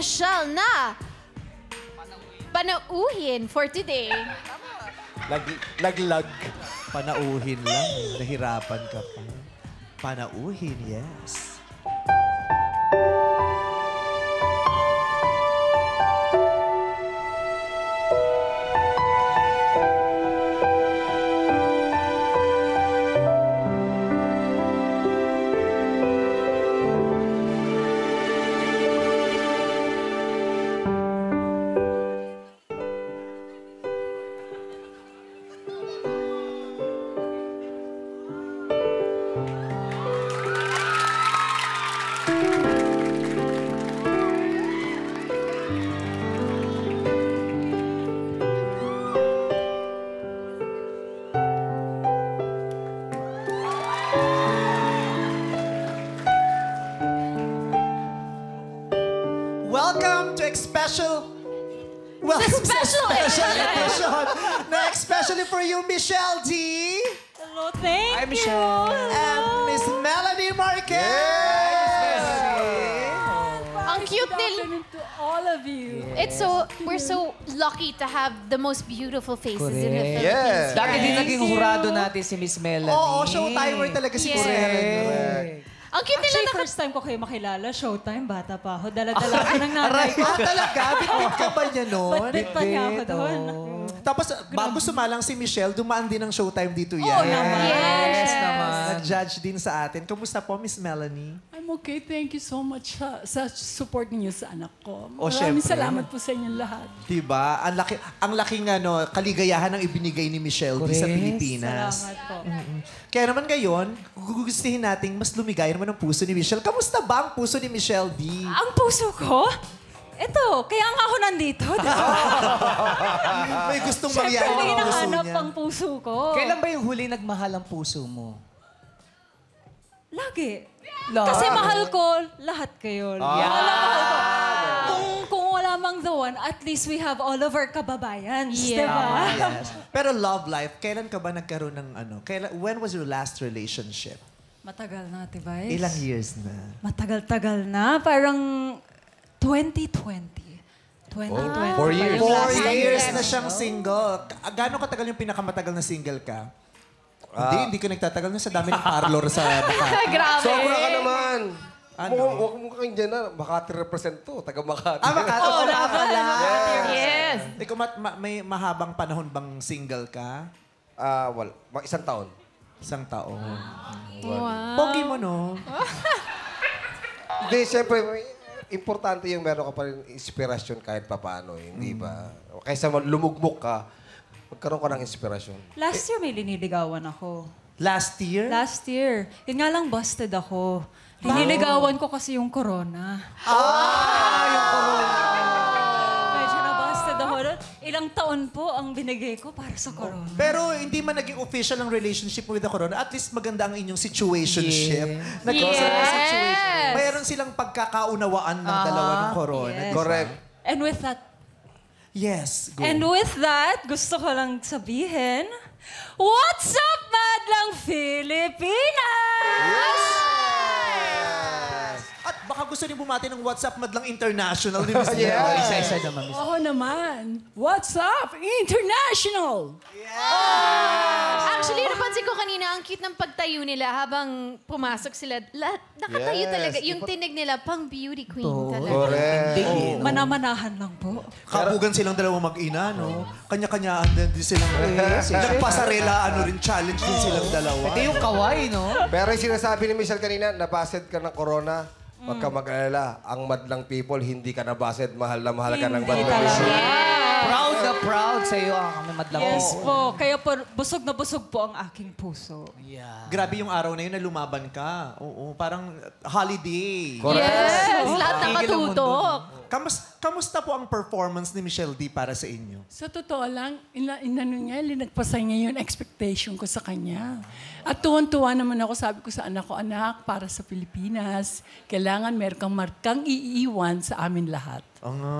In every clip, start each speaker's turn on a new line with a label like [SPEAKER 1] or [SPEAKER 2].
[SPEAKER 1] special na panauhin for today.
[SPEAKER 2] Lag, laglag. Panauhin lang. Nahirapan ka pa. Panauhin, yes. Special
[SPEAKER 1] special
[SPEAKER 2] edition na especially for you, Michelle D.
[SPEAKER 3] Hello, thank
[SPEAKER 2] Hi,
[SPEAKER 3] you.
[SPEAKER 2] Michelle. And Miss Melanie Marquez.
[SPEAKER 1] Ang cute nila.
[SPEAKER 3] to all of you.
[SPEAKER 1] It's so, we're so lucky to have the most beautiful faces in the. Philippines.
[SPEAKER 4] Dati din
[SPEAKER 3] Thank
[SPEAKER 4] naging
[SPEAKER 3] you.
[SPEAKER 4] hurado natin si Miss Melanie.
[SPEAKER 2] Oo, showtimer talaga si
[SPEAKER 1] Yes.
[SPEAKER 2] Miss Melanie.
[SPEAKER 4] Correct.
[SPEAKER 1] Ang cute nila
[SPEAKER 3] Actually,
[SPEAKER 1] na
[SPEAKER 3] first time ko kayo makilala, Showtime, bata pa ako. Dala-dala ko ng nanay ko.
[SPEAKER 2] Ah, talaga? Bitbit ka ba niya noon?
[SPEAKER 3] Ba't pa niya ako doon?
[SPEAKER 2] Tapos, bago sumalang si Michelle, dumaan din ng showtime dito yan.
[SPEAKER 3] Oo naman.
[SPEAKER 1] Yes.
[SPEAKER 4] naman.
[SPEAKER 2] Nag-judge din sa atin. Kumusta po, Miss Melanie?
[SPEAKER 5] I'm okay. Thank you so much sa, sa support niyo sa anak ko.
[SPEAKER 2] Oh,
[SPEAKER 5] Maraming
[SPEAKER 2] syempre.
[SPEAKER 5] salamat po sa inyong lahat.
[SPEAKER 2] Diba? Ang laki, ang laking ano, kaligayahan ng ibinigay ni Michelle D sa
[SPEAKER 4] Correct.
[SPEAKER 2] Pilipinas.
[SPEAKER 3] Salamat po.
[SPEAKER 2] Kaya naman ngayon, gugustuhin nating mas lumigay naman ang puso ni Michelle. Kamusta ba ang puso ni Michelle D?
[SPEAKER 3] Ang puso ko? Ito, kaya nga ako nandito.
[SPEAKER 2] May gustong mangyari ng puso
[SPEAKER 3] hinahanap
[SPEAKER 2] niya.
[SPEAKER 3] ang puso ko.
[SPEAKER 4] Kailan ba yung huli nagmahal ang puso mo?
[SPEAKER 3] Lagi.
[SPEAKER 4] Lagi.
[SPEAKER 3] Kasi mahal ko lahat kayo. Mahal na mahal ko. Kung, kung wala mang the one, at least we have all of our kababayans.
[SPEAKER 1] Yeah.
[SPEAKER 3] Diba?
[SPEAKER 2] Yes. Pero love life, kailan ka ba nagkaroon ng ano? Kailan, when was your last relationship?
[SPEAKER 3] Matagal na, diba?
[SPEAKER 2] Ilang years na?
[SPEAKER 3] Matagal-tagal na. Parang 2020. 2020.
[SPEAKER 4] four years.
[SPEAKER 2] Four years
[SPEAKER 3] ko.
[SPEAKER 2] na siyang single. Ka- Gaano katagal yung pinakamatagal na single ka? hindi, hindi ka nagtatagal na sa dami ng parlor sa Makati.
[SPEAKER 1] Grabe.
[SPEAKER 6] Sobra ka naman.
[SPEAKER 2] Ano?
[SPEAKER 6] Ano? Huwag mo kang dyan na. Makati represent to. Taga Makati.
[SPEAKER 2] Ah, Makati. Oh,
[SPEAKER 3] wala ba?
[SPEAKER 2] pala.
[SPEAKER 1] Yes.
[SPEAKER 2] Ikaw, mat- ma- may mahabang panahon bang single ka?
[SPEAKER 6] Ah, wala. Mga isang taon.
[SPEAKER 2] Isang taon.
[SPEAKER 1] Wow.
[SPEAKER 2] Pogi mo, no?
[SPEAKER 6] Hindi, siyempre, may- importante yung meron ka pa rin inspirasyon kahit papaano. eh, Hindi ba? Kaysa lumugmok ka, magkaroon ka ng inspirasyon.
[SPEAKER 3] Last year may liniligawan ako.
[SPEAKER 2] Last year?
[SPEAKER 3] Last year. Yun nga lang busted ako. Liniligawan ko kasi yung corona.
[SPEAKER 2] Ah, yung corona.
[SPEAKER 3] Ilang taon po ang binigay ko para sa corona.
[SPEAKER 2] Pero hindi man naging official ang relationship mo with the corona, at least maganda ang inyong situationship.
[SPEAKER 4] Yeah.
[SPEAKER 2] Nagkaroon sila ng
[SPEAKER 1] Yes.
[SPEAKER 2] situation. Mayroon silang pagkakaunawaan ng dalawa ng corona.
[SPEAKER 3] Yes.
[SPEAKER 6] Correct.
[SPEAKER 3] And with that,
[SPEAKER 2] Yes, go.
[SPEAKER 3] and with that, gusto ko lang sabihin, What's up, Madlang Pilipinas?
[SPEAKER 2] Baka gusto niyo bumati ng WhatsApp Madlang International ni Miss
[SPEAKER 6] Yeah.
[SPEAKER 2] Mel.
[SPEAKER 4] Isa-isa naman. Miss.
[SPEAKER 5] Oo naman. What's up? International!
[SPEAKER 1] Actually, napansin ko kanina, ang cute ng pagtayo nila habang pumasok sila. Lahat, nakatayo
[SPEAKER 6] Yes.
[SPEAKER 1] talaga. Yung tinig nila, pang beauty queen talaga.
[SPEAKER 6] Correct.
[SPEAKER 2] Oh.
[SPEAKER 3] Manamanahan lang po.
[SPEAKER 2] Kabugan silang dalawang mag-ina, no? Kanya-kanyaan din, din silang... Nagpasarela, ano rin, challenge din silang dalawa.
[SPEAKER 4] Ito yung kaway, no?
[SPEAKER 6] Pero yung sinasabi ni Michelle kanina, nabased ka ng corona, Huwag ka mag-alala. Ang madlang people, hindi ka nabased. Mahal na mahal ka ng
[SPEAKER 3] Hindi
[SPEAKER 6] madlang
[SPEAKER 3] talaga.
[SPEAKER 6] people.
[SPEAKER 4] Proud na proud sa iyo ang kami madlang.
[SPEAKER 3] Yes po. Kaya po, busog na busog po ang aking puso.
[SPEAKER 4] Yeah.
[SPEAKER 2] Grabe yung araw na yun na lumaban ka. Oo, parang holiday.
[SPEAKER 1] Yes!
[SPEAKER 4] Oo.
[SPEAKER 1] Lahat
[SPEAKER 4] Tigil ang.
[SPEAKER 2] Kamus, kamusta po ang performance ni Michelle D para sa inyo?
[SPEAKER 5] Sa totoo lang, ina, inano niya, linagpasan niya yung expectation ko sa kanya. At tuwan-tuwa naman ako, sabi ko sa anak ko, anak, para sa Pilipinas, kailangan meron kang markang iiwan sa amin lahat.
[SPEAKER 2] Oo nga,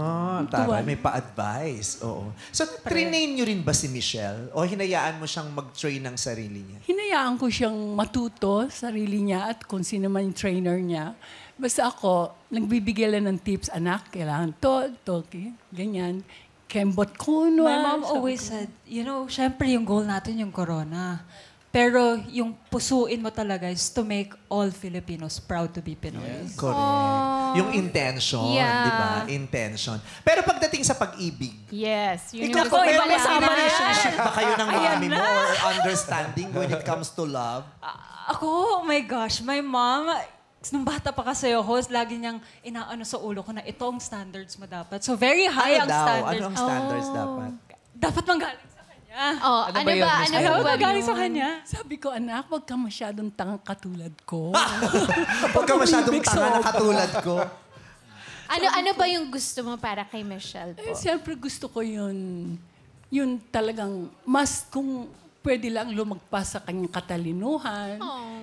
[SPEAKER 2] tara,
[SPEAKER 5] Tuwan.
[SPEAKER 2] may pa-advise. Oo. So, trinain nyo rin ba si Michelle? O hinayaan mo siyang mag-train ng sarili niya?
[SPEAKER 5] Hinayaan ko siyang matuto, sarili niya, at kung sino man yung trainer niya. Basta ako, nagbibigay lang ng tips, anak, kailangan to, to, okay? ganyan. Kembot kuno.
[SPEAKER 3] My mom always said, you know, syempre yung goal natin yung corona. Pero yung pusuin mo talaga is to make all Filipinos proud to be Pinoy.
[SPEAKER 2] Correct. Yung intention,
[SPEAKER 1] Yeah.
[SPEAKER 2] di ba? Intention. Pero pagdating sa pag-ibig,
[SPEAKER 1] Yes. Yun
[SPEAKER 2] ikaw
[SPEAKER 1] yung iba
[SPEAKER 2] may
[SPEAKER 1] na-
[SPEAKER 2] relationship ba kayo ng mami mo or understanding when it comes to love?
[SPEAKER 3] A- Ako, oh my gosh, my mom, nung bata pa kasi ako, lagi niyang inaano sa ulo ko na ito ang standards mo dapat. So very high
[SPEAKER 2] Ano
[SPEAKER 3] ang
[SPEAKER 2] daw?
[SPEAKER 3] standards.
[SPEAKER 2] Ano ang standards dapat?
[SPEAKER 3] Dapat manggaling sa kanya.
[SPEAKER 1] Oh,
[SPEAKER 4] Ano
[SPEAKER 1] ano,
[SPEAKER 4] ba yun,
[SPEAKER 1] ba? Ano
[SPEAKER 4] Mel?
[SPEAKER 1] ba?
[SPEAKER 3] Dapat manggaling sa kanya.
[SPEAKER 5] Sabi ko, anak, huwag ka masyadong tangang katulad ko.
[SPEAKER 2] Huwag ka masyadong tanga na katulad ko.
[SPEAKER 1] Ano, ano ba yung gusto mo para kay Michelle po?
[SPEAKER 5] Eh, siyempre gusto ko yun, yun talagang mas kung pwede lang lumagpas sa kanyang katalinuhan,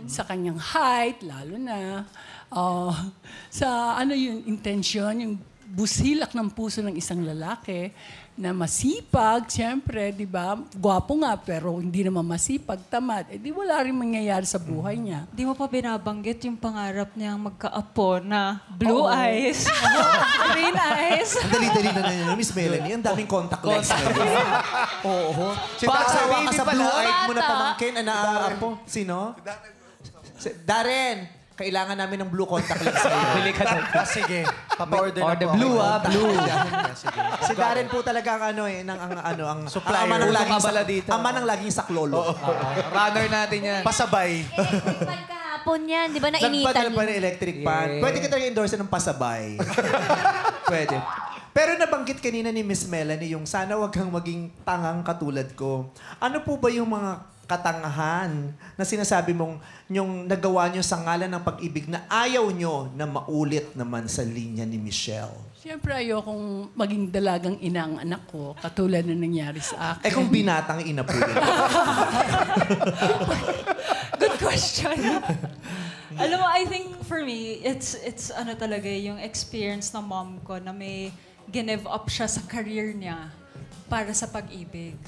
[SPEAKER 5] sa kanyang height, lalo na, ah, sa ano yung intention, yung busilak ng puso ng isang lalaki na masipag, siyempre, di ba? Gwapo nga, pero hindi naman masipag, tamad. Eh, di wala rin mangyayari sa buhay niya.
[SPEAKER 3] Di mo pa binabanggit yung pangarap niyang magkaapo na blue
[SPEAKER 5] Oo.
[SPEAKER 3] eyes, green eyes.
[SPEAKER 2] Ang dali-dali na na Miss Melanie. Ang daming contact lens. Oo.
[SPEAKER 4] Si
[SPEAKER 2] Pasawa
[SPEAKER 4] Baby
[SPEAKER 2] ka sa blue-eyed mo na pamangkin. Ano, apo? Sino? Si Darren. Kailangan namin ng blue contact lens.
[SPEAKER 4] Bili ka daw.
[SPEAKER 2] Ah, sige. Papa-order
[SPEAKER 4] Or the blue, ah, blue.
[SPEAKER 2] si Darren po talaga ang ano eh, ng, ang, ano, ang
[SPEAKER 4] Supplier.
[SPEAKER 2] Ang ama ng laging,
[SPEAKER 4] ka pala
[SPEAKER 2] sak-
[SPEAKER 4] dito.
[SPEAKER 2] ama ng laging saklolo.
[SPEAKER 4] Runner natin yan.
[SPEAKER 2] Pasabay.
[SPEAKER 1] Pagkahapon yan, di ba
[SPEAKER 2] Nagpadala
[SPEAKER 1] nainitan?
[SPEAKER 2] pa ng electric pan.
[SPEAKER 4] Yes.
[SPEAKER 2] Pwede ka talaga endorse ng pasabay. Pwede. Pero nabanggit kanina ni Miss Melanie yung sana wag kang maging tangang katulad ko. Ano po ba yung mga katangahan na sinasabi mong yung nagawa nyo sa ngalan ng pag-ibig na ayaw nyo na maulit naman sa linya ni Michelle?
[SPEAKER 5] Siyempre, ayokong maging dalagang ina ang anak ko, katulad na nangyari sa akin.
[SPEAKER 2] Eh kung binatang ina po yun.
[SPEAKER 3] Good question. Alam mo, I think for me, it's it's ano talaga yung experience ng mom ko na may give up siya sa career niya para sa pag-ibig.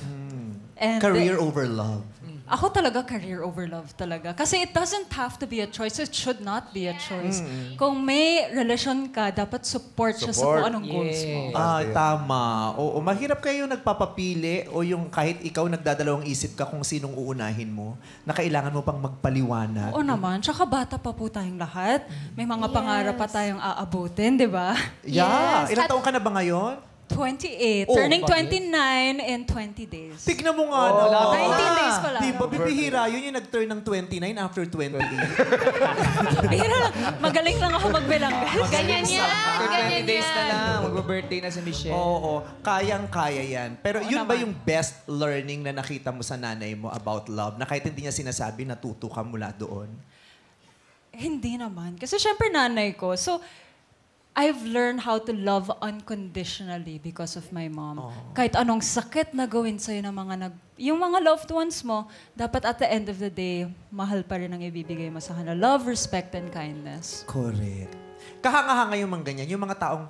[SPEAKER 3] And
[SPEAKER 2] Career over love.
[SPEAKER 3] Ako talaga career over love talaga. Kasi it doesn't have to be a choice. It should not be a choice. Kung may relasyon ka, dapat support, siya sa
[SPEAKER 6] Support.
[SPEAKER 3] kung anong goals mo.
[SPEAKER 2] Ah, tama. Oo, mahirap kayo nagpapapili o yung kahit ikaw nagdadalawang isip ka kung sinong uunahin mo, na kailangan mo pang magpaliwanag.
[SPEAKER 3] Oo naman. Tsaka bata pa po tayong lahat. May mga pangarap pa tayong aabutin, di ba?
[SPEAKER 2] Yeah.
[SPEAKER 1] Yes.
[SPEAKER 2] Ilang
[SPEAKER 1] At-
[SPEAKER 2] taong ka na ba ngayon?
[SPEAKER 3] 28.
[SPEAKER 2] Oh,
[SPEAKER 3] Turning
[SPEAKER 4] bakit?
[SPEAKER 3] 29 in 20 days.
[SPEAKER 2] Tignan mo nga.
[SPEAKER 4] wala pa.
[SPEAKER 3] 19 days pa lang.
[SPEAKER 2] Di ba, bibihira yun yung nag-turn ng 29 after 28.
[SPEAKER 3] Bihira lang. Magaling lang ako magbilang.
[SPEAKER 1] Ganyan yan.
[SPEAKER 4] After 20
[SPEAKER 1] Ganyan
[SPEAKER 4] days na lang, magbe-birthday na si Michelle.
[SPEAKER 2] Oo, kayang-kaya yan. Pero yun ba yung best learning na nakita mo sa nanay mo about love? Na kahit hindi niya sinasabi, natuto ka mula doon?
[SPEAKER 3] Hindi naman. Kasi syempre nanay ko. So, I've learned how to love unconditionally because of my mom. Kahit anong sakit na gawin sa'yo ng mga nag... Yung mga loved ones mo, dapat at the end of the day, mahal pa rin ang ibibigay mo sa kanila. Love, respect, and kindness.
[SPEAKER 2] Correct. Kahanga-hanga yung mga ganyan. Yung mga taong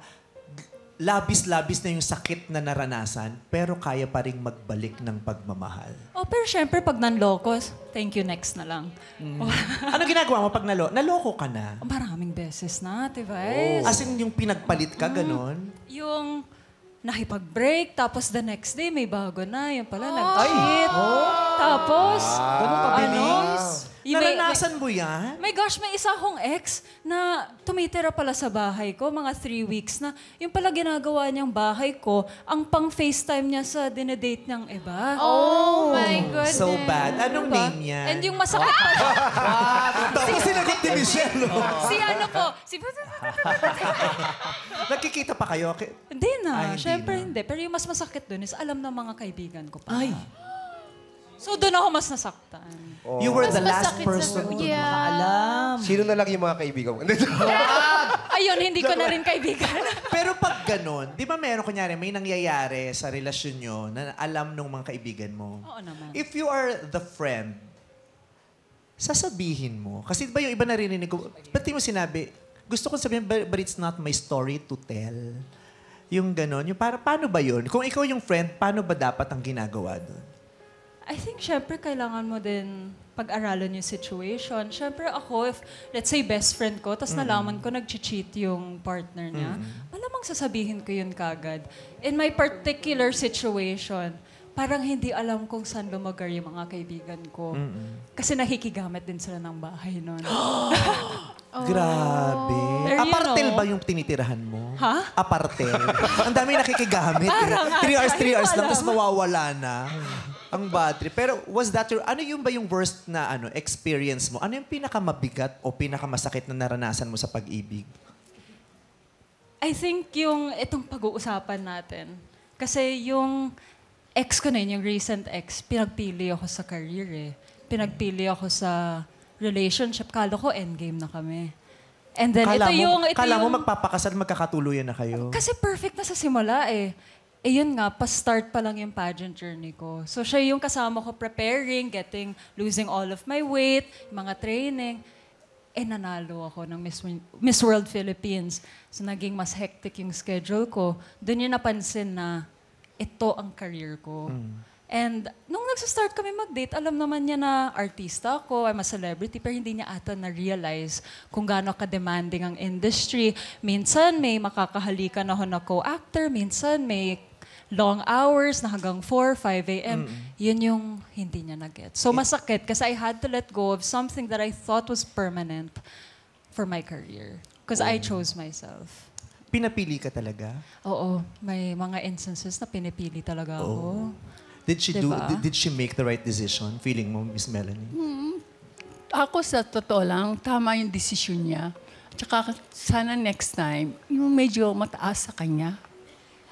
[SPEAKER 2] labis-labis na yung sakit na naranasan, pero kaya pa rin magbalik ng pagmamahal.
[SPEAKER 3] Oh, pero syempre, pag nanloko, thank you, next na lang. Oh,
[SPEAKER 2] Ano ginagawa mo pag nalo? Naloko ka na?
[SPEAKER 3] maraming beses na, Tivay.
[SPEAKER 2] As in, yung pinagpalit ka, ganon?
[SPEAKER 3] Yung nakipag-break, tapos the next day may bago na. Yung pala, nag-cheat. Tapos,
[SPEAKER 2] Ganun
[SPEAKER 3] kabilis? Yung may-
[SPEAKER 2] Naranasan mo yan?
[SPEAKER 3] My gosh, may isa akong ex na tumitira pala sa bahay ko, mga three weeks na. Yung pala ginagawa niyang bahay ko, ang pang-FaceTime niya sa dinedate niyang iba.
[SPEAKER 1] Oh my goodness.
[SPEAKER 2] So bad. Anong
[SPEAKER 3] Diba?
[SPEAKER 2] name niya?
[SPEAKER 3] And yung masakit pa
[SPEAKER 2] Tapos sinagot ni Michelle. no?
[SPEAKER 3] si ano po, si...
[SPEAKER 2] Nagkikita pa kayo?
[SPEAKER 3] Hindi na,
[SPEAKER 2] Ay, hindi
[SPEAKER 3] syempre
[SPEAKER 2] na.
[SPEAKER 3] hindi. Pero yung mas masakit dun is alam ng mga kaibigan ko pa. Ay. So doon ako mas nasaktan.
[SPEAKER 2] You were
[SPEAKER 1] Mas
[SPEAKER 2] the last person to
[SPEAKER 1] Yeah.
[SPEAKER 4] Alam.
[SPEAKER 6] Sino na lang yung mga kaibigan mo?
[SPEAKER 3] Ayun, hindi ko na rin kaibigan.
[SPEAKER 2] Pero pag ganon, di ba meron kunyari, may nangyayari sa relasyon nyo na alam ng mga kaibigan mo?
[SPEAKER 3] Oo naman.
[SPEAKER 2] If you are the friend, sasabihin mo. Kasi di ba yung iba narinig ko, ba't di mo sinabi, gusto ko sabihin, but, but it's not my story to tell. Yung ganon, yung para, paano ba yun? Kung ikaw yung friend, paano ba dapat ang ginagawa doon?
[SPEAKER 3] I think, syempre, kailangan mo din pag-aralan yung situation. Syempre, ako, if, let's say, best friend ko, tapos nalaman ko nag-cheat yung partner niya, malamang sasabihin ko yun kagad. In my particular situation, parang hindi alam kung saan lumagar yung mga kaibigan ko. Kasi nakikigamit din sila ng bahay noon.
[SPEAKER 2] Grabe.
[SPEAKER 3] Pero you
[SPEAKER 2] Apartel
[SPEAKER 3] know-
[SPEAKER 2] ba yung tinitirahan mo?
[SPEAKER 3] Ha?
[SPEAKER 2] Apartel. Ang dami nakikigamit. eh.
[SPEAKER 3] Parang,
[SPEAKER 2] Three hours, three hours lang, tapos mawawala na. Ang battery. Pero was that your, ano yung ba yung worst na ano experience mo? Ano yung pinakamabigat o pinakamasakit na naranasan mo sa pag-ibig?
[SPEAKER 3] I think yung itong pag-uusapan natin. Kasi yung ex ko na yun, yung recent ex, pinagpili ako sa career eh. Pinagpili ako sa relationship. Kala ko endgame na kami. And then
[SPEAKER 2] kala
[SPEAKER 3] ito
[SPEAKER 2] mo,
[SPEAKER 3] yung... Ito
[SPEAKER 2] kala mo
[SPEAKER 3] yung,
[SPEAKER 2] magpapakasal, magkakatuluyan na kayo?
[SPEAKER 3] Kasi perfect na sa simula eh. Eh yun nga, pa-start pa lang yung pageant journey ko. So siya yung kasama ko preparing, getting, losing all of my weight, mga training. Eh nanalo ako ng Miss, Miss World Philippines. So naging mas hectic yung schedule ko. Doon yung napansin na ito ang career ko. And nung nagsa-start kami mag-date, alam naman niya na artista ako, I'm a celebrity, pero hindi niya ata na-realize kung gaano ka-demanding ang industry. Minsan may makakahalikan ako na co-actor, minsan may long hours na hanggang 4, 5 a.m. Yun yung hindi niya na-get. So masakit kasi I had to let go of something that I thought was permanent for my career. Because I chose myself.
[SPEAKER 2] Pinapili ka talaga?
[SPEAKER 3] Oo, may mga instances na pinipili talaga ako.
[SPEAKER 2] Did she do
[SPEAKER 3] Diba?
[SPEAKER 2] did, did she make the right decision? Feeling mo, Miss Melanie?
[SPEAKER 5] Ako sa totoo lang, tama yung desisyon niya. Tsaka sana next time, yung medyo mataas sa kanya.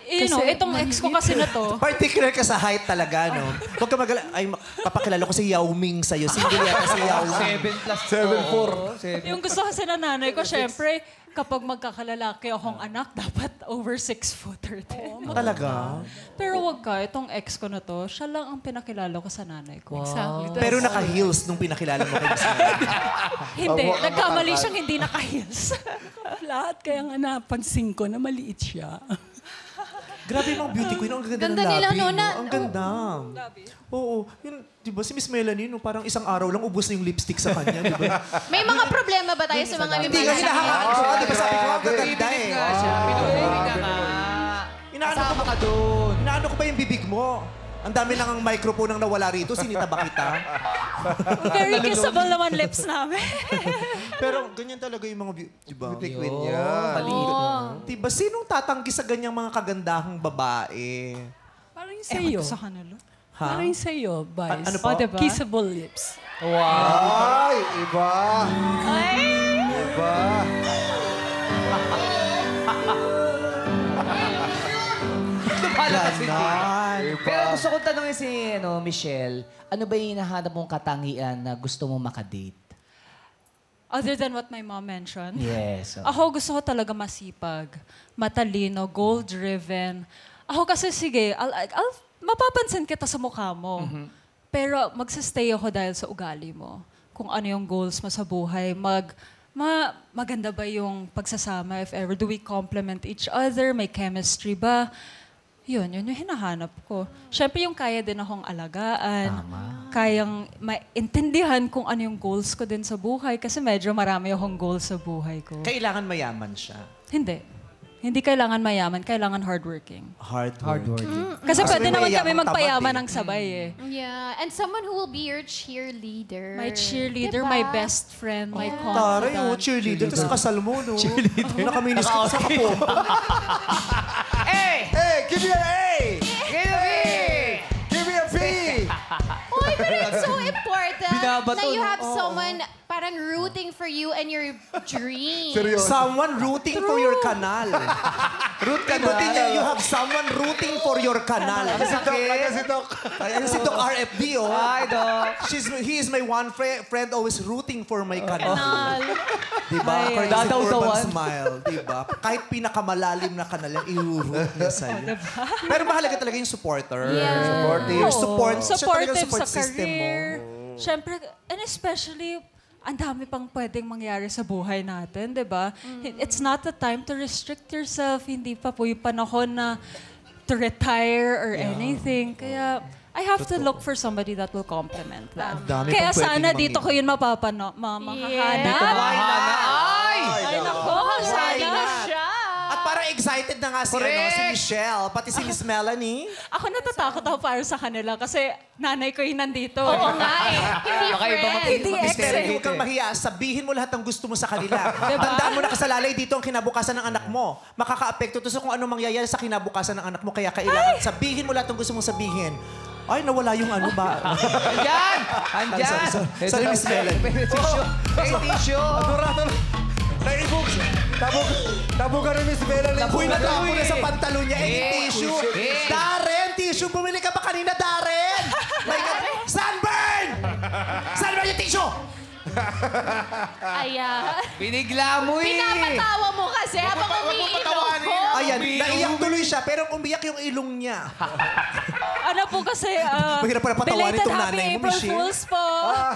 [SPEAKER 3] You know,
[SPEAKER 5] Kasi
[SPEAKER 3] itong ex ko kasi na to,
[SPEAKER 2] Particular ka sa height talaga, no? Huwag ka magala... Ay, papakilala ko si Yao Ming sa'yo. Single yata si Yao Ming.
[SPEAKER 4] Seven plus. Seven four. Seven.
[SPEAKER 3] yung gusto kasi na nanay ko, syempre, kapag magkakalalaki akong anak, dapat over 6 foot or 10.
[SPEAKER 2] Talaga?
[SPEAKER 3] Pero wag ka, itong ex ko na to, siya lang ang pinakilala ko sa nanay ko.
[SPEAKER 5] Exactly.
[SPEAKER 2] Pero naka-heels nung pinakilala mo kay Miss Melanie.
[SPEAKER 3] Hindi, nagkamali siyang hindi naka-heels.
[SPEAKER 5] Lahat kaya nga napansin ko na maliit siya.
[SPEAKER 2] Grabe yung mga beauty queen. Ang ganda,
[SPEAKER 1] Ganda
[SPEAKER 2] ng
[SPEAKER 1] nila,
[SPEAKER 2] labi.
[SPEAKER 1] no?
[SPEAKER 2] no?
[SPEAKER 1] Na-
[SPEAKER 2] Ang ganda. Oo. Yun, di ba si Miss Melanie, no, parang isang araw lang ubos na yung lipstick sa kanya, di ba?
[SPEAKER 1] May mga problema ba tayo sa mga
[SPEAKER 2] Hindi ka hinahangaan ko. Di ba sabi ko, ang gaganda eh.
[SPEAKER 4] nga siya. Pinupili ka nga.
[SPEAKER 2] Inaano ko,
[SPEAKER 4] Kasama ka doon.
[SPEAKER 2] inaano ko ba yung bibig mo? Ang dami lang ang microphone ang nawala rito. Sinita ba kita?
[SPEAKER 3] Very kissable naman lips namin.
[SPEAKER 2] Pero ganyan talaga yung mga, beau- di ba?
[SPEAKER 6] Beauty queen niya.
[SPEAKER 4] Maliit.
[SPEAKER 2] Diba, sinong tatanggi sa ganyang mga kagandahang babae?
[SPEAKER 5] Parang yung
[SPEAKER 3] Ewan
[SPEAKER 5] sa'yo.
[SPEAKER 3] ko sa kanila.
[SPEAKER 2] Ha?
[SPEAKER 5] Parang yung sa'yo, Vice.
[SPEAKER 2] Ano?
[SPEAKER 3] Oh, diba?
[SPEAKER 5] Kissable lips.
[SPEAKER 6] Ay, iba. Iba.
[SPEAKER 2] Ganon.
[SPEAKER 4] Pero gusto kong tanongin si ano, Michelle, ano ba yung hinahanap mong katangian na gusto mo makadate?
[SPEAKER 3] Other than what my mom mentioned.
[SPEAKER 4] Yes. oh.
[SPEAKER 3] Ako gusto ko talaga masipag, matalino, goal-driven. Ako kasi sige, I'll, I'll, mapapansin kita sa mukha mo. Pero magsastay ako dahil sa ugali mo. Kung ano yung goals mo sa buhay. Mag, ma, maganda ba yung pagsasama if ever? Do we complement each other? May chemistry ba? Yun, yun yung hinahanap ko. Siyempre yung kaya din akong alagaan. Kayang maintindihan kung ano yung goals ko din sa buhay. Kasi medyo marami akong goals sa buhay ko.
[SPEAKER 2] Kailangan mayaman siya.
[SPEAKER 3] Hindi. Hindi kailangan mayaman, kailangan hardworking.
[SPEAKER 2] Hard work.
[SPEAKER 4] Hard working.
[SPEAKER 3] Kasi
[SPEAKER 2] Kasi
[SPEAKER 3] pwede naman kami magpayaman
[SPEAKER 2] tamad
[SPEAKER 3] ng sabay eh.
[SPEAKER 1] Yeah, and someone who will be your cheerleader.
[SPEAKER 3] My cheerleader,
[SPEAKER 1] Diba?
[SPEAKER 3] my best friend, my
[SPEAKER 2] Taray, oh,
[SPEAKER 3] confidant.
[SPEAKER 2] cheerleader. Tapos kasal mo, no? Cheerleader. Nakaminis ka sa kapo.
[SPEAKER 6] Hey, give me an A! Give me a B!
[SPEAKER 1] Uy, pero it's so important
[SPEAKER 4] Binabato,
[SPEAKER 1] na you have someone rooting for you and your dream.
[SPEAKER 2] Someone rooting for your kanal. Root ka niya, you have someone rooting for your kanal.
[SPEAKER 6] Si Doc, ano si Doc?
[SPEAKER 2] Ayan si Doc RFD, oh.
[SPEAKER 4] Ay, Doc.
[SPEAKER 2] She's, he is my one fri- friend always rooting for my kanal.
[SPEAKER 3] Kanal.
[SPEAKER 2] Diba?
[SPEAKER 3] Ay,
[SPEAKER 2] Crazy
[SPEAKER 4] Dadaw-dawan.
[SPEAKER 2] urban smile. Diba? Kahit pinakamalalim na kanal yan, i-root niya sa'yo. Pero mahalaga talaga yung supporter.
[SPEAKER 1] Yeah.
[SPEAKER 6] Supportive.
[SPEAKER 2] Your support.
[SPEAKER 3] Supportive
[SPEAKER 2] support
[SPEAKER 3] sa
[SPEAKER 2] system mo.
[SPEAKER 3] career. Siyempre, and especially, ang dami pang pwedeng mangyari sa buhay natin, di ba? It's not the time to restrict yourself. Hindi pa po yung panahon na to retire or anything. Kaya, I have to look for somebody that will complement that.
[SPEAKER 2] Dami
[SPEAKER 3] Kaya sana dito ko yun mapapano, ma makahanap.
[SPEAKER 1] Yes.
[SPEAKER 4] Mahana. Ay!
[SPEAKER 3] Ay, nako, sana.
[SPEAKER 2] Parang excited na nga si, ano,
[SPEAKER 4] Correct.
[SPEAKER 2] si Michelle, pati si Miss Melanie.
[SPEAKER 3] Ako natatakot ako para sa kanila kasi nanay ko yung nandito.
[SPEAKER 1] Oo nga eh. Hindi
[SPEAKER 4] Baka iba
[SPEAKER 1] friends.
[SPEAKER 3] Hindi ex
[SPEAKER 2] huwag kang mahiya, sabihin mo lahat ng gusto mo sa kanila.
[SPEAKER 3] Diba?
[SPEAKER 2] Tandaan mo na kasalalay dito ang kinabukasan ng anak mo. Makaka-apekto to sa kung ano mangyayari sa kinabukasan ng anak mo. Kaya kailangan sabihin mo lahat ng gusto mong sabihin. Ay, nawala yung ano ba?
[SPEAKER 4] Andyan! Andyan!
[SPEAKER 2] Sorry, sorry. Sorry, Miss Melanie.
[SPEAKER 4] May tissue. May tissue.
[SPEAKER 6] Adorado na. Naibog. Tabog. Tabogan ni Miss Melanie.
[SPEAKER 2] Uy, natapo na sa pantalon niya. Eh,
[SPEAKER 4] Eh,
[SPEAKER 2] tissue.
[SPEAKER 4] eh.
[SPEAKER 2] Darren, tissue. Bumili ka pa kanina, Darren. My God. Sunburn! Sunburn yung tissue!
[SPEAKER 1] Ayan.
[SPEAKER 4] Binigla mo eh.
[SPEAKER 1] Pinapatawa mo kasi habang umiinom ko.
[SPEAKER 2] Ayan, naiyak tuloy siya, pero umiyak yung ilong niya.
[SPEAKER 3] Ano po kasi, uh,
[SPEAKER 2] Mahirap pala patawarin
[SPEAKER 3] belated
[SPEAKER 2] tong
[SPEAKER 3] Happy
[SPEAKER 2] nanay mo,
[SPEAKER 3] April
[SPEAKER 2] Michelle.
[SPEAKER 3] Fools po.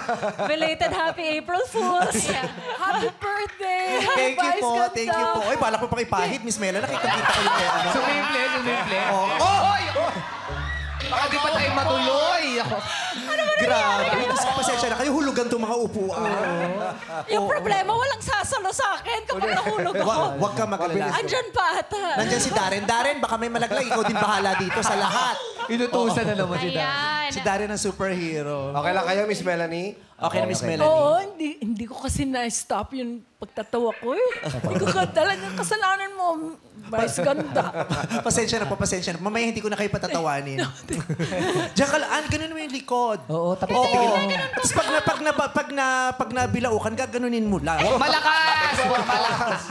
[SPEAKER 3] belated Happy April Fools. Happy birthday.
[SPEAKER 2] Thank you
[SPEAKER 3] Vice
[SPEAKER 2] po,
[SPEAKER 3] ganda.
[SPEAKER 2] thank you po. Oy, balak mo pang ipahit, Miss Mela. Nakita-kita ko yung ano.
[SPEAKER 4] Sumimple, sumimple.
[SPEAKER 2] Oh, oh!
[SPEAKER 4] Baka di pa tayo matuloy. Ako.
[SPEAKER 2] Grabe. Ko, pasensya na kayo. Hulugan itong mga upuan.
[SPEAKER 3] Yung problema, walang sasalo sa akin kapag nahulog ako.
[SPEAKER 2] Wa- Huwag ka magalala.
[SPEAKER 3] Andyan pa ata.
[SPEAKER 2] Nandyan si Darren. Darren, baka may malaglag. Ikaw din bahala dito sa lahat.
[SPEAKER 4] Inutusan na naman si.
[SPEAKER 1] Ayan.
[SPEAKER 2] Si Darren ang superhero.
[SPEAKER 6] Okay lang kayo, Miss Melanie?
[SPEAKER 2] Okay na, Miss Melanie.
[SPEAKER 5] Oo, hindi, hindi ko kasi na-stop yung pagtatawa ko eh. Hindi ko ka talagang kasalanan mo. Vice ganda.
[SPEAKER 2] pasensya na po, pasensya na. Mamaya hindi ko na kayo patatawanin. Diyan ka lang, ganun mo yung likod.
[SPEAKER 4] Oo, tapos
[SPEAKER 2] Oo. Tapos pag na, pag na, pag na, pag nabilaukan ka, ganunin mo lang.
[SPEAKER 4] Malakas! Huwag malakas.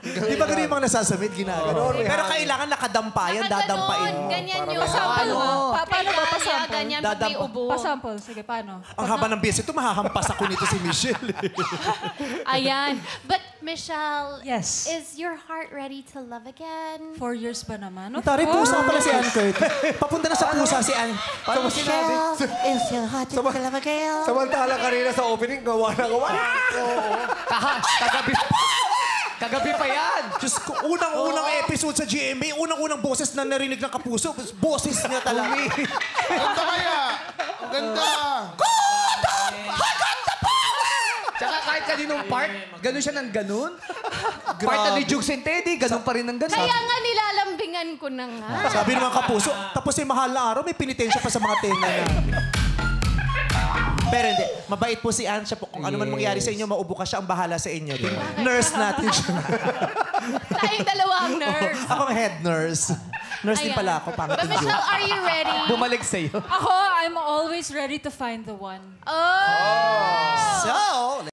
[SPEAKER 2] Di ba ganun yung mga nasasamit, ginagano? Pero kailangan nakadampayan, dadampain mo.
[SPEAKER 1] Ganyan yung...
[SPEAKER 3] Pasample
[SPEAKER 1] Kaya
[SPEAKER 3] pasample?
[SPEAKER 1] Ganyan pag may
[SPEAKER 2] Dadampa.
[SPEAKER 1] ubo.
[SPEAKER 3] Pasample. Sige, paano?
[SPEAKER 2] Ang haba ng beses ito, mahahampas ako nito si Michelle.
[SPEAKER 1] Ayan. But Michelle,
[SPEAKER 3] Yes.
[SPEAKER 1] is your heart ready to love again?
[SPEAKER 3] Four years pa naman. Of
[SPEAKER 2] Tari,
[SPEAKER 3] course.
[SPEAKER 2] pusa pala si Ann Kurt. Papunta na sa pusa si Ann.
[SPEAKER 6] Paano mo sinabi?
[SPEAKER 2] is your heart
[SPEAKER 6] Sama- Samantala kanina sa opening, gawa na gawa.
[SPEAKER 4] Kaha, kagabi. Kagabi pa yan.
[SPEAKER 2] Diyos ko, unang-unang episode sa GMA, unang-unang boses na narinig ng kapuso, boses niya talaga.
[SPEAKER 7] Ganda kaya! Ang ganda!
[SPEAKER 4] Tsaka kahit kaninong part, ganun siya ng ganun. Part na ni Jukes and Teddy, ganun pa rin ng ganun.
[SPEAKER 1] Kaya nga nilalambingan ko na nga.
[SPEAKER 2] Sabi ng mga kapuso, tapos yung mahal na araw, may pinitensya pa sa mga tenga na. Pero hindi, mabait po si Ann siya po. Kung ano man mangyari sa inyo, maubo ka siya, ang bahala sa inyo. Nurse natin siya.
[SPEAKER 1] Tayong dalawang nurse.
[SPEAKER 2] ako ang head nurse. Nurse din
[SPEAKER 1] Ayan.
[SPEAKER 2] pala ako, pangit
[SPEAKER 1] But
[SPEAKER 2] joke.
[SPEAKER 1] Michelle, are you ready?
[SPEAKER 4] Bumalik sa'yo.
[SPEAKER 3] Ako, I'm always ready to find the one.
[SPEAKER 1] Oh!
[SPEAKER 2] So,